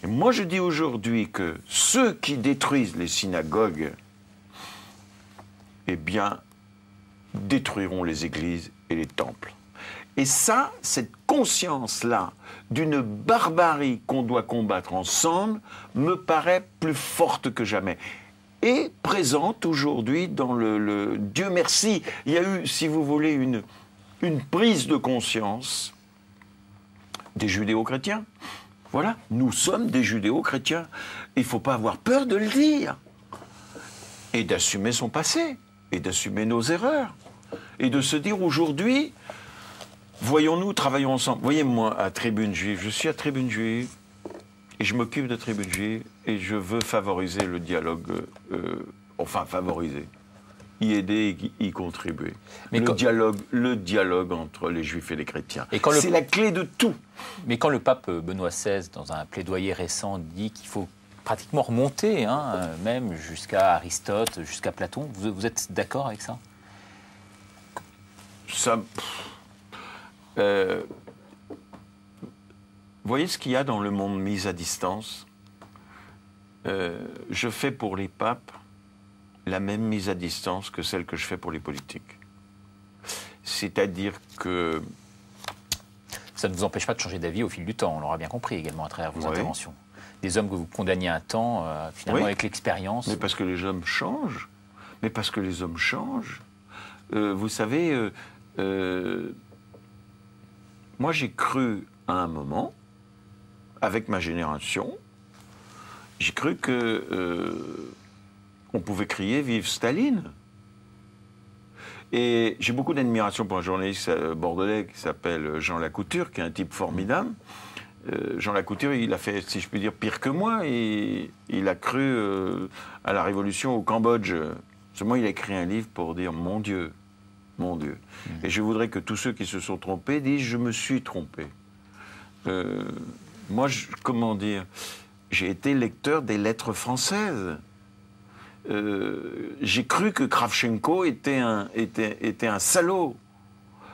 Et moi, je dis aujourd'hui que ceux qui détruisent les synagogues, eh bien, détruiront les églises et les temples. Et ça, cette conscience-là d'une barbarie qu'on doit combattre ensemble me paraît plus forte que jamais. Et présente aujourd'hui dans le, Dieu merci, il y a eu, si vous voulez, une, une prise de conscience des judéo-chrétiens. Voilà, nous sommes des judéo-chrétiens. Il ne faut pas avoir peur de le dire. Et d'assumer son passé, et d'assumer nos erreurs. Et de se dire aujourd'hui, voyons-nous, travaillons ensemble. Voyez, moi, à Tribune Juive, je suis à Tribune Juive, et je m'occupe de Tribune Juive, et je veux favoriser le dialogue, euh, enfin favoriser, y aider et y contribuer. Mais le, dialogue, le dialogue entre les juifs et les chrétiens. C'est la clé de tout. Mais quand le pape Benoît XVI, dans un plaidoyer récent, dit qu'il faut pratiquement remonter, hein, même jusqu'à Aristote, jusqu'à Platon, vous, êtes d'accord avec ça? Ça. Euh, vous voyez ce qu'il y a dans le monde mis à distance euh, Je fais pour les papes la même mise à distance que celle que je fais pour les politiques. C'est-à-dire que... Ça ne vous empêche pas de changer d'avis au fil du temps, on l'aura bien compris également à travers vos interventions. Des hommes que vous condamniez un temps, euh, finalement avec l'expérience. Mais parce que les hommes changent. Mais parce que les hommes changent. Euh, vous savez, euh, moi j'ai cru à un moment, avec ma génération, j'ai cru que on pouvait crier Vive Staline Et j'ai beaucoup d'admiration pour un journaliste euh, bordelais qui s'appelle Jean Lacouture, qui est un type formidable. Euh, Jean Lacouture, il a fait, si je puis dire, pire que moi. Il a cru euh, à la révolution au Cambodge. Seulement, il a écrit un livre pour dire Mon Dieu, mon Dieu. Et je voudrais que tous ceux qui se sont trompés disent Je me suis trompé. moi, comment dire J'ai été lecteur des lettres françaises. Euh, j'ai cru que Kravchenko était un, salaud.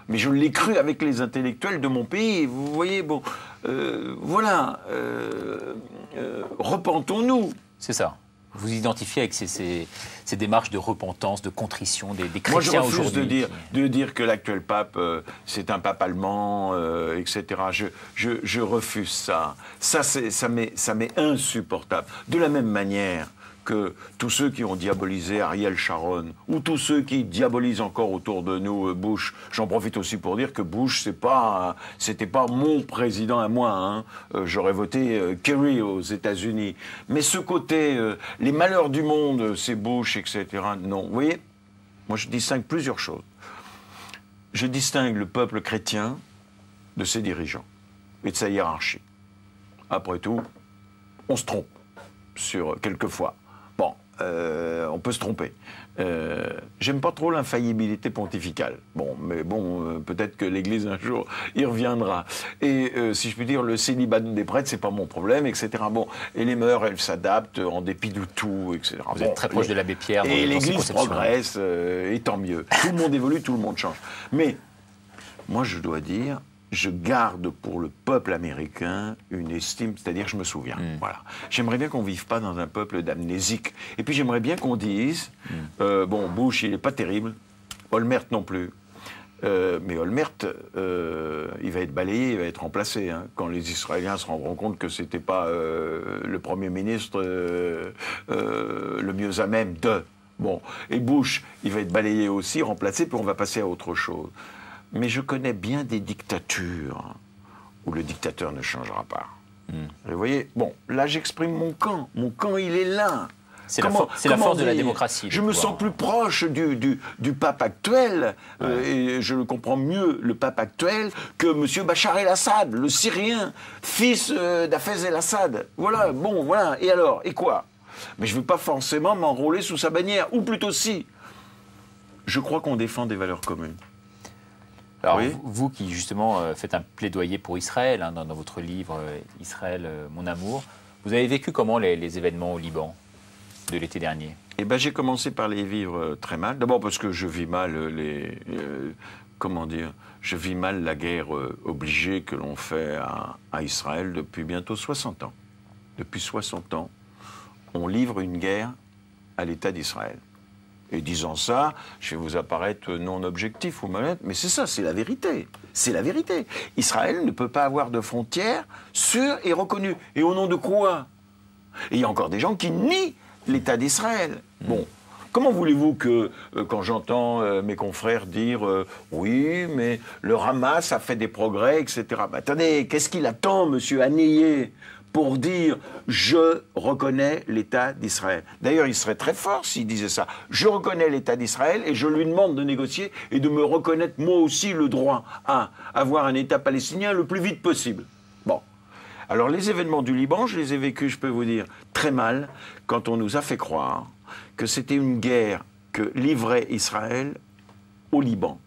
Mais je l'ai cru avec les intellectuels de mon pays. Vous voyez, bon, euh, voilà, euh, repentons-nous. C'est ça. Vous identifiez avec ces, ces, démarches de repentance, de contrition des, des chrétiens aujourd'hui. Moi, je refuse de dire, de dire que l'actuel pape, c'est un pape allemand, etc. Je, je, je, refuse ça. Ça, ça m'est insupportable. De la même manière, que tous ceux qui ont diabolisé Ariel Sharon ou tous ceux qui diabolisent encore autour de nous euh, Bush, j'en profite aussi pour dire que Bush c'est pas c'était pas mon président à moi. Hein. Euh, j'aurais voté euh, Kerry aux États-Unis. Mais ce côté, les malheurs du monde, c'est Bush, etc. Non, vous voyez, moi je distingue plusieurs choses. Je distingue le peuple chrétien de ses dirigeants et de sa hiérarchie. Après tout, on se trompe sur quelquefois. Euh, on peut se tromper. Euh, j'aime pas trop l'infaillibilité pontificale. Bon, mais bon, euh, peut-être que l'Église un jour y reviendra. Et si je puis dire, le célibat des prêtres, c'est pas mon problème, etc. Bon, et les mœurs, elles s'adaptent en dépit de tout, etc. Vous êtes très proche de l'abbé Pierre. et l'Église progresse, et tant mieux. Tout le monde évolue, tout le monde change. Mais moi, je dois dire, je garde pour le peuple américain une estime, c'est-à-dire je me souviens. Hmm. Voilà. J'aimerais bien qu'on vive pas dans un peuple d'amnésique. Et puis j'aimerais bien qu'on dise, hmm. euh, bon, Bush, il n'est pas terrible, Olmert non plus. Euh, mais Olmert, euh, il va être balayé, il va être remplacé. Hein, quand les Israéliens se rendront compte que c'était pas le Premier ministre le mieux à même de. Bon, et Bush, il va être balayé aussi, remplacé, puis on va passer à autre chose. Mais je connais bien des dictatures où le dictateur ne changera pas. Hmm. Vous voyez, bon, là j'exprime mon camp. Mon camp, il est là. C'est la, force de la démocratie. Je me sens plus proche du, du, pape actuel, euh, et je le comprends mieux, le pape actuel, que M. Bachar el-Assad, le Syrien, fils euh, d'Afez el-Assad. Voilà, bon, voilà. Et alors Et quoi? Mais je ne veux pas forcément m'enrôler sous sa bannière, ou plutôt si. Je crois qu'on défend des valeurs communes. Alors, vous, qui justement euh, faites un plaidoyer pour Israël, hein, dans, votre livre euh, Israël, euh, mon amour, vous avez vécu comment les, événements au Liban de l'été dernier? Eh ben, J'ai commencé par les vivre très mal. D'abord parce que je vis mal les. comment dire Je vis mal la guerre obligée que l'on fait à, à Israël depuis bientôt 60 ans. Depuis 60 ans, on livre une guerre à l'État d'Israël. Et disant ça, je vais vous apparaître non objectif ou malhonnête, mais c'est ça, c'est la vérité. C'est la vérité. Israël ne peut pas avoir de frontières sûres et reconnues. Et au nom de quoi? Et il y a encore des gens qui nient l'État d'Israël. Bon. Comment voulez-vous que, euh, quand j'entends euh, mes confrères dire euh, oui, mais le Hamas a fait des progrès, etc. Bah, attendez, qu'est-ce qu'il attend, monsieur Anillé pour dire je reconnais l'État d'Israël. D'ailleurs, il serait très fort s'il disait ça. Je reconnais l'État d'Israël et je lui demande de négocier et de me reconnaître moi aussi le droit à avoir un État palestinien le plus vite possible. Bon. Alors les événements du Liban, je les ai vécus, je peux vous dire, très mal quand on nous a fait croire que c'était une guerre que livrait Israël au Liban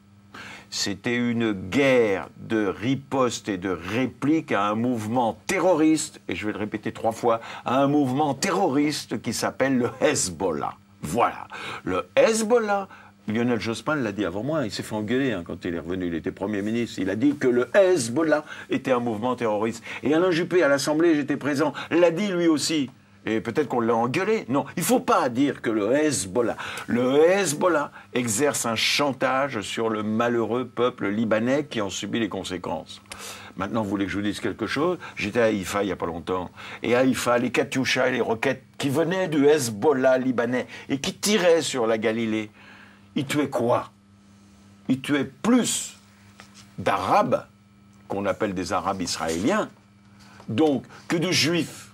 c'était une guerre de riposte et de réplique à un mouvement terroriste, et je vais le répéter trois fois, à un mouvement terroriste qui s'appelle le Hezbollah. Voilà. Le Hezbollah, Lionel Jospin l'a dit avant moi, il s'est fait engueuler hein, quand il est revenu, il était Premier ministre, il a dit que le Hezbollah était un mouvement terroriste. Et Alain Juppé, à l'Assemblée, j'étais présent, l'a dit lui aussi et peut-être qu'on l'a engueulé. Non, il ne faut pas dire que le Hezbollah, le Hezbollah exerce un chantage sur le malheureux peuple libanais qui en subit les conséquences. Maintenant, vous voulez que je vous dise quelque chose? J'étais à Haïfa il n'y a pas longtemps. Et à Haïfa, les Katyusha et les roquettes qui venaient du Hezbollah libanais et qui tiraient sur la Galilée, ils tuaient quoi? Ils tuaient plus d'Arabes, qu'on appelle des Arabes israéliens, donc, que de Juifs.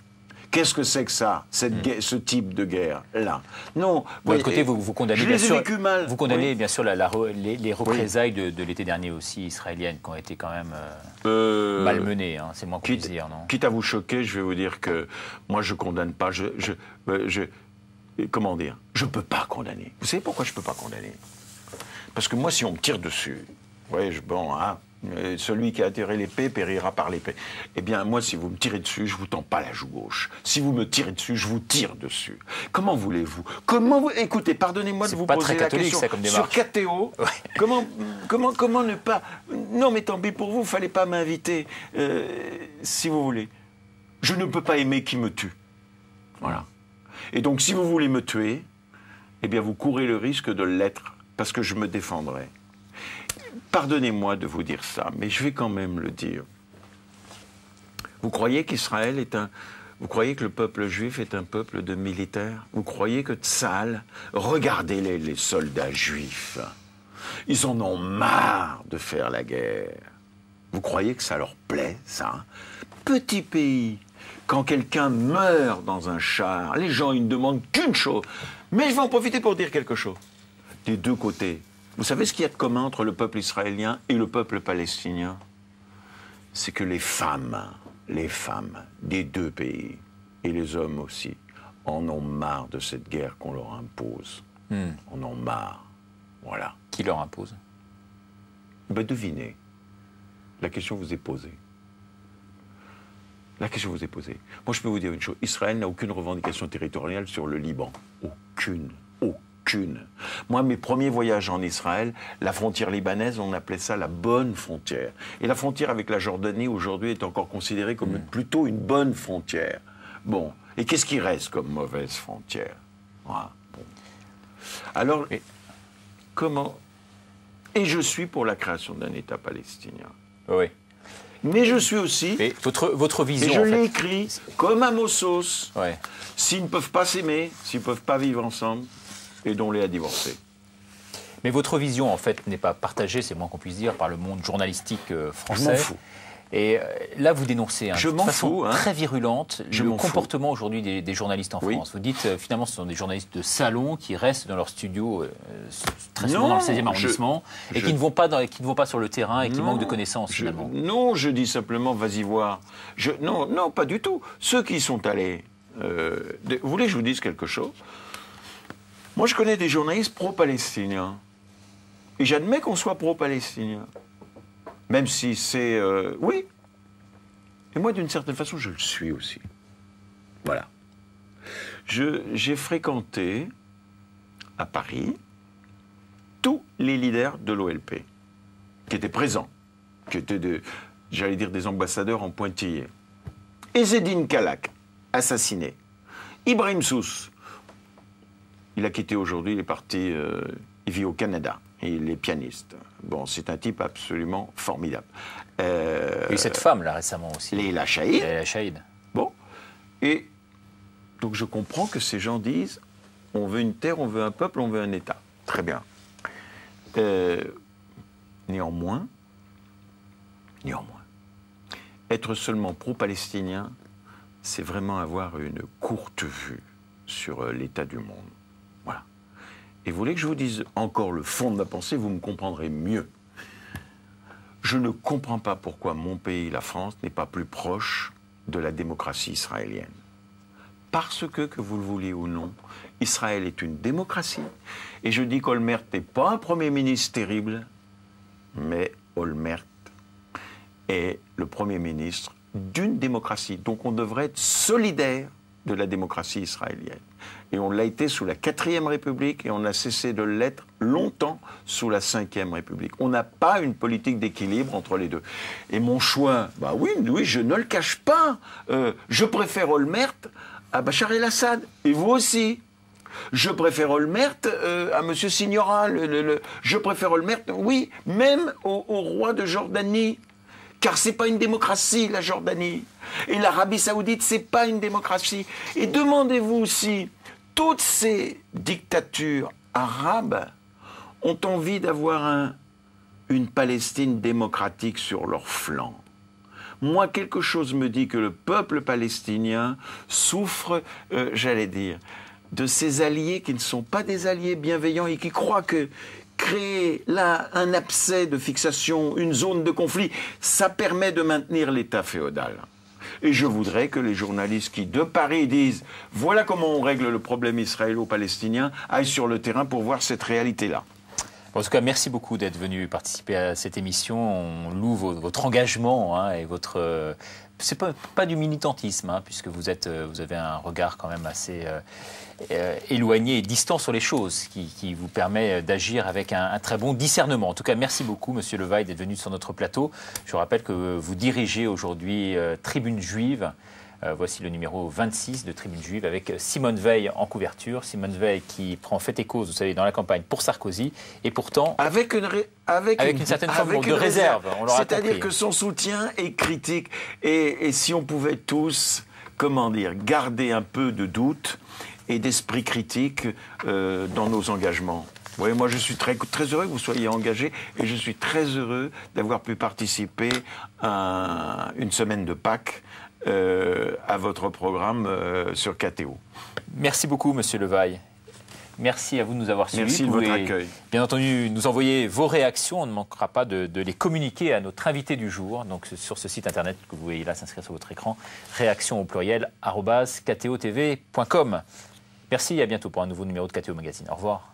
Qu'est-ce que c'est que ça, cette hmm. ce type de guerre-là? Non. De votre côté, vous, vous condamnez bien sûr. Mal. Vous condamnez bien sûr les, représailles de, l'été dernier aussi israéliennes, qui ont été quand même euh, euh, malmenées. Hein, c'est moins qu'on dire, non? Quitte à vous choquer, je vais vous dire que moi, je condamne pas. Je, je, euh, je comment dire? Je peux pas condamner. Vous savez pourquoi je peux pas condamner? Parce que moi, si on me tire dessus, ouais, je, bon, hein, euh, celui qui a attiré l'épée périra par l'épée. Eh bien, moi, si vous me tirez dessus, je vous tends pas la joue gauche. Si vous me tirez dessus, je vous tire dessus. Comment voulez-vous? Comment vous Écoutez, pardonnez-moi de vous poser la question sur KTO. [laughs] Comment, comment, comment ne pas Non, mais tant pis pour vous, fallait pas m'inviter. Euh, si vous voulez, je ne peux pas aimer qui me tue. Voilà. Et donc, si vous voulez me tuer, eh bien, vous courez le risque de l'être, parce que je me défendrai. Pardonnez-moi de vous dire ça, mais je vais quand même le dire. Vous croyez qu'Israël est un... Vous croyez que le peuple juif est un peuple de militaires? Vous croyez que Tzal, regardez-les, les soldats juifs, ils en ont marre de faire la guerre. Vous croyez que ça leur plaît, ça Petit pays, quand quelqu'un meurt dans un char, les gens, ils ne demandent qu'une chose. Mais je vais en profiter pour dire quelque chose. Des deux côtés, vous savez ce qu'il y a de commun entre le peuple israélien et le peuple palestinien? C'est que les femmes, les femmes des deux pays, et les hommes aussi, en ont marre de cette guerre qu'on leur impose. Hmm. En ont marre. Voilà. Qui leur impose? Ben, Devinez. La question vous est posée. La question vous est posée. Moi, je peux vous dire une chose. Israël n'a aucune revendication territoriale sur le Liban. Aucune. Moi, mes premiers voyages en Israël, la frontière libanaise, on appelait ça la bonne frontière. Et la frontière avec la Jordanie, aujourd'hui, est encore considérée comme mm. plutôt une bonne frontière. Bon. Et qu'est-ce qui reste comme mauvaise frontière? Alors, comment? Et je suis pour la création d'un État palestinien. Oui. Mais je suis aussi. Et votre, votre vision. Et je l'ai écrit comme à Mossos. S'ils ne peuvent pas s'aimer, s'ils ne peuvent pas vivre ensemble, et dont Léa a divorcé. Mais votre vision, en fait, n'est pas partagée, c'est moins qu'on puisse dire, par le monde journalistique euh, français. Je m'en fous. Et euh, là, vous dénoncez hein, de façon hein. très virulente le comportement aujourd'hui des, journalistes en France. Vous dites euh, finalement ce sont des journalistes de salon qui restent dans leur studio très souvent dans le 16e arrondissement et qui ne vont pas qui ne vont pas sur le terrain et qui manquent de connaissances finalement. Non, je dis simplement vas-y voir. Je, non, non, pas du tout. Ceux qui sont allés. vous voulez que je vous dise quelque chose? Moi, je connais des journalistes pro-palestiniens. Et j'admets qu'on soit pro-palestinien. Même si c'est... Euh, oui. Et moi, d'une certaine façon, je le suis aussi. Voilà. J'ai fréquenté à Paris tous les leaders de l'OLP qui étaient présents, qui étaient, j'allais dire, des ambassadeurs en pointillés. Ezedine Kalak, assassiné. Ibrahim Sous, il a quitté aujourd'hui, il est parti, euh, il vit au Canada. Il est pianiste. Bon, c'est un type absolument formidable. Euh, et cette femme, là, récemment aussi. Leila Chaïd. Leila Chaïd. Bon. Et donc je comprends que ces gens disent on veut une terre, on veut un peuple, on veut un État. Très bien. Euh, néanmoins, néanmoins, être seulement pro-palestinien, c'est vraiment avoir une courte vue sur euh, l'état du monde. Et vous voulez que je vous dise encore le fond de ma pensée, vous me comprendrez mieux. Je ne comprends pas pourquoi mon pays, la France, n'est pas plus proche de la démocratie israélienne. Parce que, que vous le vouliez ou non, Israël est une démocratie. Et je dis qu'Olmert n'est pas un Premier ministre terrible, mais Olmert est le Premier ministre d'une démocratie. Donc on devrait être solidaire de la démocratie israélienne. Et on l'a été sous la quatrième République et on a cessé de l'être longtemps sous la cinquième République. On n'a pas une politique d'équilibre entre les deux. Et mon choix, bah oui, oui, je ne le cache pas. Euh, je préfère Olmert à Bachar el-Assad. Et vous aussi. Je préfère Olmert euh, à M. Signora. je préfère Olmert, oui, même au, au roi de Jordanie. Car c'est pas une démocratie, la Jordanie. Et l'Arabie Saoudite, c'est pas une démocratie. Et demandez-vous si toutes ces dictatures arabes ont envie d'avoir une Palestine démocratique sur leur flanc. Moi, quelque chose me dit que le peuple palestinien souffre, euh, j'allais dire, de ses alliés qui ne sont pas des alliés bienveillants et qui croient que créer là un abcès de fixation, une zone de conflit, ça permet de maintenir l'État féodal. Et je voudrais que les journalistes qui, de Paris, disent voilà comment on règle le problème israélo-palestinien, aillent sur le terrain pour voir cette réalité-là. En tout cas, merci beaucoup d'être venu participer à cette émission. On loue votre engagement hein, et votre. Euh, c'est pas, pas du militantisme, hein, puisque vous, êtes, euh, vous avez un regard quand même assez. Euh, éloigné et distant sur les choses, qui, vous permet d'agir avec un, très bon discernement. En tout cas, merci beaucoup, Monsieur Levaille, d'être venu sur notre plateau. Je rappelle que vous dirigez aujourd'hui Tribune Juive. Euh, voici le numéro 26 de Tribune Juive avec Simone Veil en couverture. Simone Veil qui prend fait et cause, vous savez, dans la campagne pour Sarkozy. Et pourtant. Avec une, avec, une, certaine forme de réserve. C'est-à-dire que son soutien est critique. Et, et si on pouvait tous, comment dire, garder un peu de doute et d'esprit critique euh, dans nos engagements. Oui, moi je suis très, très heureux que vous soyez engagé et je suis très heureux d'avoir pu participer à une semaine de Pâques euh, à votre programme euh, sur KTO. Merci beaucoup, Monsieur Levaille. Merci à vous de nous avoir suivis. Merci de votre accueil. Bien entendu, nous envoyer vos réactions. On ne manquera pas de, les communiquer à notre invité du jour. Donc, sur ce site internet que vous voyez là s'inscrire sur votre écran, réaction au pluriel, ktotv.com. Merci et à bientôt pour un nouveau numéro de KTO Magazine. Au revoir.